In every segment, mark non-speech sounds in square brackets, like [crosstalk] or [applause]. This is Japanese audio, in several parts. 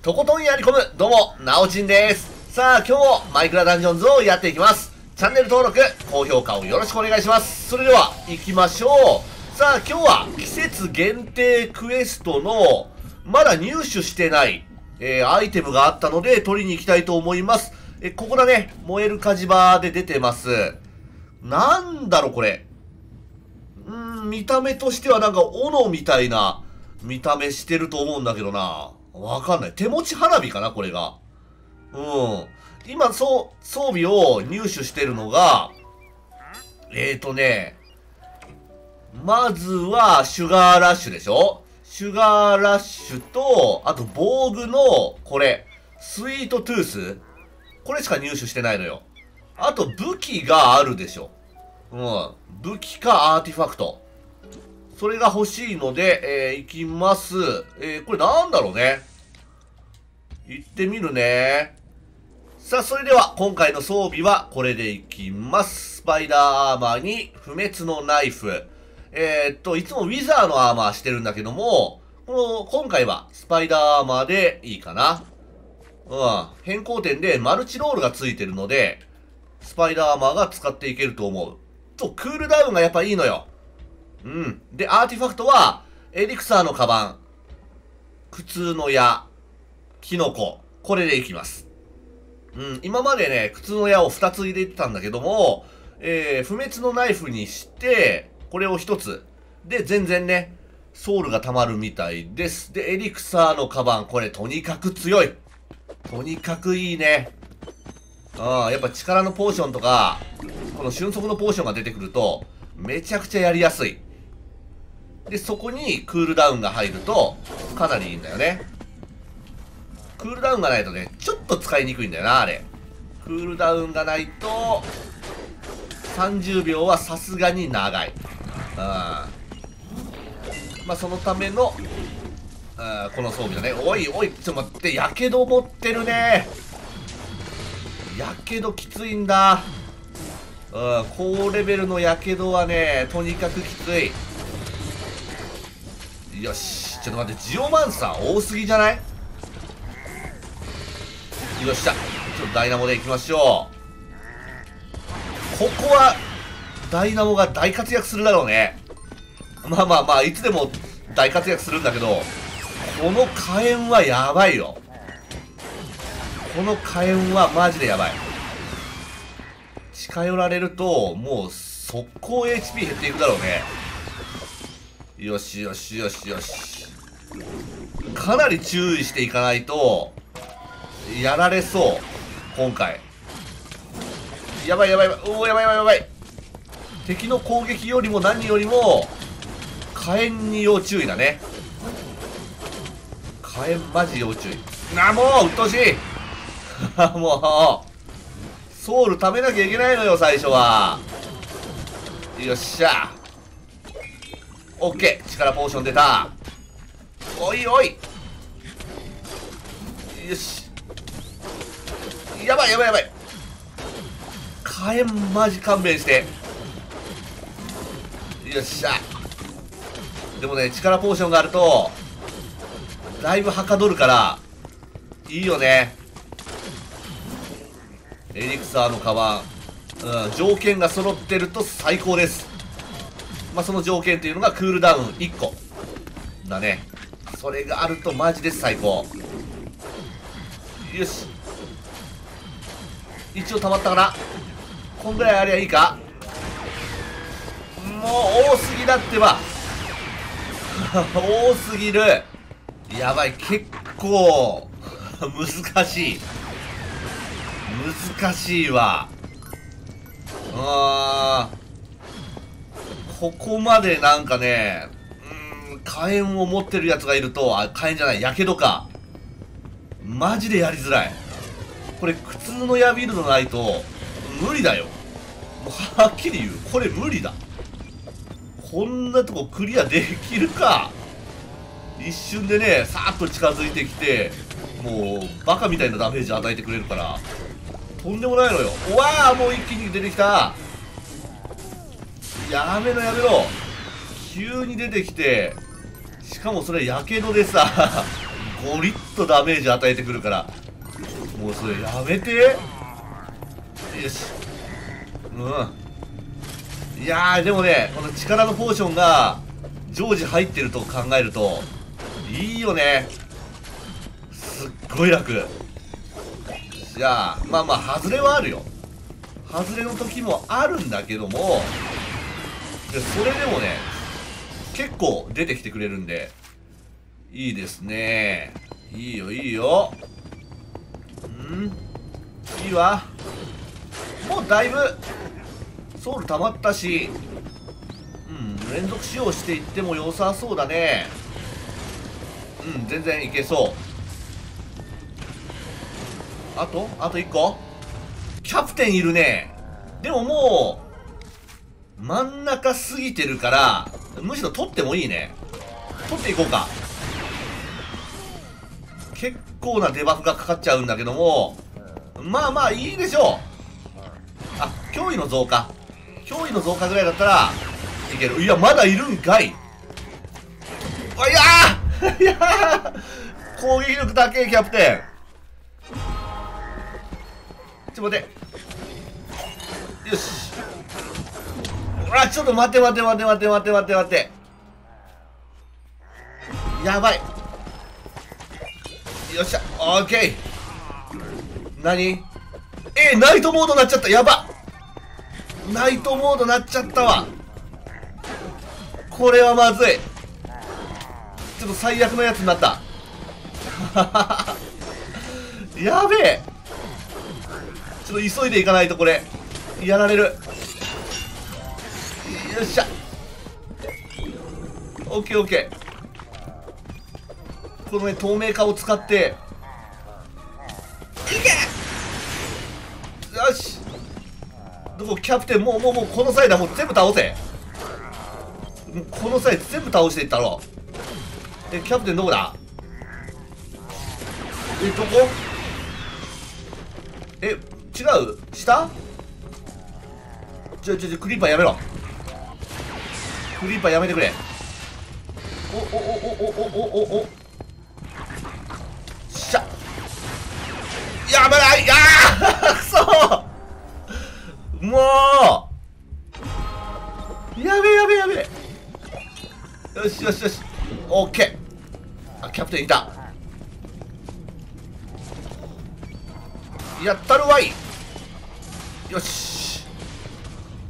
とことんやり込む、どうも、なおちんです。さあ、今日もマイクラダンジョンズをやっていきます。チャンネル登録、高評価をよろしくお願いします。それでは、行きましょう。さあ、今日は季節限定クエストの、まだ入手してない、えー、アイテムがあったので、取りに行きたいと思います。え、ここだね。燃える火事場で出てます。なんだろ、これ。うーん、見た目としてはなんか、斧みたいな見た目してると思うんだけどな。わかんない。手持ち花火かな、これが。うん。今、そう、装備を入手してるのが、えーとね、まずは、シュガーラッシュでしょ？シュガーラッシュと、あと、防具の、これ、スイートトゥースこれしか入手してないのよ。あと、武器があるでしょ？うん。武器かアーティファクト。それが欲しいので、えー、行きます。えー、これなんだろうね？行ってみるね。さあ、それでは、今回の装備はこれでいきます。スパイダーアーマーに不滅のナイフ。えー、っと、いつもウィザーのアーマーしてるんだけども、この、今回はスパイダーアーマーでいいかな。うん。変更点でマルチロールがついてるので、スパイダーアーマーが使っていけると思う。と、クールダウンがやっぱいいのよ。うん。で、アーティファクトは、エリクサーのカバン、苦痛の矢、キノコ、これでいきます。うん、今までね、苦痛の矢を2つ入れてたんだけども、えー、不滅のナイフにして、これを1つ。で、全然ね、ソウルが溜まるみたいです。で、エリクサーのカバン、これとにかく強い。とにかくいいね。ああ、やっぱ力のポーションとか、この瞬足のポーションが出てくると、めちゃくちゃやりやすい。で、そこにクールダウンが入ると、かなりいいんだよね。クールダウンがないとね、ちょっと使いにくいんだよな、あれ。クールダウンがないと、30秒はさすがに長い。うん。まあ、そのための、うん、この装備だね。おいおい、ちょっと待って、やけど持ってるね。やけどきついんだ。うん、高レベルのやけどはね、とにかくきつい。よし、ちょっと待って、ジオマンサー多すぎじゃない？よっしゃ、ちょっとダイナモでいきましょう。ここは、ダイナモが大活躍するだろうね。まあまあまあ、いつでも大活躍するんだけど、この火炎はやばいよ。この火炎はマジでやばい。近寄られると、もう速攻 HP 減っていくだろうね。よしよしよしよし。かなり注意していかないと、やられそう。今回。やばいやばいやばい。おお、やばいやばいやばい。敵の攻撃よりも何よりも、火炎に要注意だね。火炎マジ要注意。なあ、もう、うっとうしい [laughs] もう、ソウル貯めなきゃいけないのよ、最初は。よっしゃ。オッケー。力ポーション出た。おいおい。よし。やばいやばいやばい。火炎マジ勘弁して。よっしゃ。でもね、力ポーションがあると、だいぶはかどるから、いいよね。エリクサーのカバン。うん、条件が揃ってると最高です。まあ、その条件っていうのがクールダウン1個。だね。それがあるとマジで最高。よし。一応溜まったかなこんぐらいありゃいいかもう多すぎだってば。[laughs] 多すぎる。やばい、結構、[laughs] 難しい。難しいわ。あーここまでなんかね、うん、火炎を持ってるやつがいると、あ、火炎じゃない、やけどか。マジでやりづらい。これ、苦痛の矢ビルドないと、無理だよ。もうはっきり言う。これ無理だ。こんなとこクリアできるか。一瞬でね、さーっと近づいてきて、もう、バカみたいなダメージ与えてくれるから、とんでもないのよ。うわーもう一気に出てきた。やめろやめろ。急に出てきて、しかもそれ、やけどでさ、[laughs] ゴリッとダメージ与えてくるからもうそれやめて。よし。うん。いやーでもねこの力のポーションが常時入ってると考えるといいよね。すっごい楽。じゃあまあまあ外れはあるよ。外れの時もあるんだけどもでそれでもね結構出てきてくれるんでいいですね。いいよいいようん。いいわ。もうだいぶソウル溜まったし。うん連続使用していっても良さそうだね。うん全然いけそう。あとあと1個。キャプテンいるね。でももう真ん中過ぎてるからむしろ取ってもいいね。取っていこうか。結構なデバフがかかっちゃうんだけどもまあまあいいでしょう。あ脅威の増加。脅威の増加ぐらいだったらいける。いやまだいるんかい。あいやー！い [laughs] やー！攻撃力高えキャプテン。ちょっと待て。よし。あちょっと待て待て待て待て待て待て待て。やばい。よっしゃ。オッケー何？えナイトモードなっちゃった。やば。ナイトモードなっちゃったわ。これはまずい。ちょっと最悪のやつになった。[laughs] やべえ。ちょっと急いでいかないとこれ。やられる。よっしゃ。オッケーオッケーこのね透明化を使って。いけ！よし。どこキャプテンもうもうもうこの際だ。もう全部倒せ。もうこの際全部倒していったろ。えキャプテンどこだ？えどこ？え違う？下？ちょちょちょクリーパーやめろ。クリーパーやめてくれ。おおおおおおおおおもうやべえやべえやべえ。よしよしよし。オッケー。あキャプテンいた。やったるわい。よし。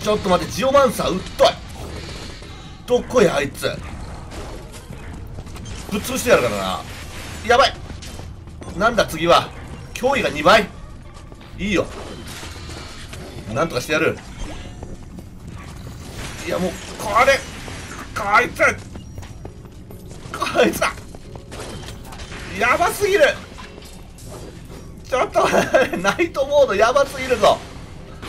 ちょっと待ってジオマンサーうっとい。どこやあいつ。ぶっ潰してやるからな。やばい。なんだ次は。脅威が2倍。いいよ。なんとかしてやる。いやもうこれこいつこいつだ。やばすぎる。ちょっと [laughs] ナイトモードやばすぎるぞ。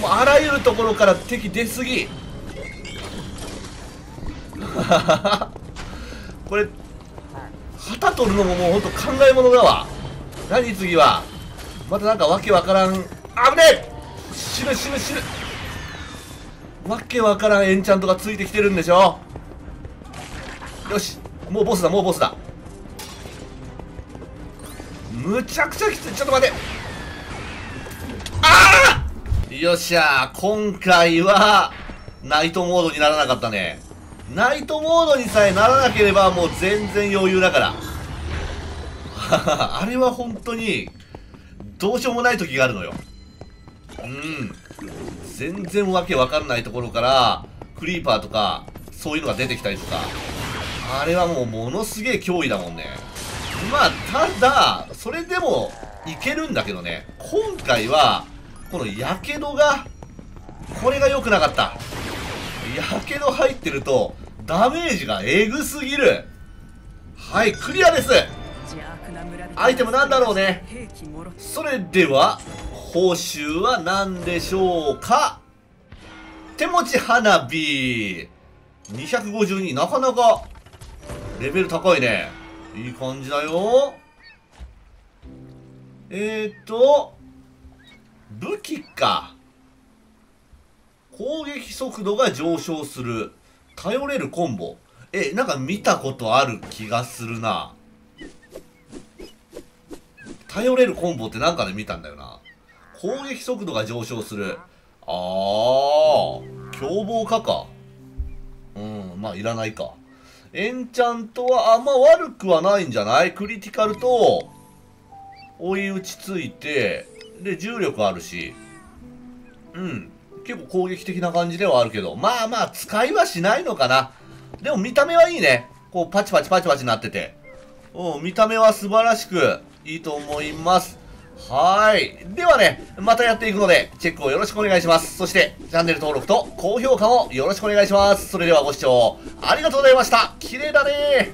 もうあらゆるところから敵出すぎ。[laughs] これ旗取るのももうほんと考え物だわ。何次は。またなんかわけわからん。危ねえ。死ぬ死ぬ死ぬ。わけわからんエンチャントがついてきてるんでしょ。よしもうボスだもうボスだ。むちゃくちゃきつい。ちょっと待って。ああよっしゃ今回はナイトモードにならなかったね。ナイトモードにさえならなければもう全然余裕だから。[laughs] あれは本当にどうしようもない時があるのよ。うん。全然わけわかんないところからクリーパーとかそういうのが出てきたりとか。あれはもうものすげえ脅威だもんね。まあただそれでもいけるんだけどね。今回はこのやけどがこれが良くなかった。やけど入ってるとダメージがえぐすぎる。はいクリアです。アイテムなんだろうね。それでは報酬は何でしょうか？手持ち花火。252なかなかレベル高いね。いい感じだよ。えーと武器か。攻撃速度が上昇する。頼れるコンボ。えなんか見たことある気がするな。頼れるコンボってなんかで見たんだよな。攻撃速度が上昇する。あー、凶暴化か。うん、まあいらないか。エンチャントはあんま悪くはないんじゃない？クリティカルと、追い打ちついて、で、重力あるし、うん、結構攻撃的な感じではあるけど、まあまあ使いはしないのかな。でも見た目はいいね。こうパチパチパチパチなってて。うん、見た目は素晴らしくいいと思います。はい。ではね、またやっていくので、チェックをよろしくお願いします。そして、チャンネル登録と高評価もよろしくお願いします。それではご視聴ありがとうございました。綺麗だね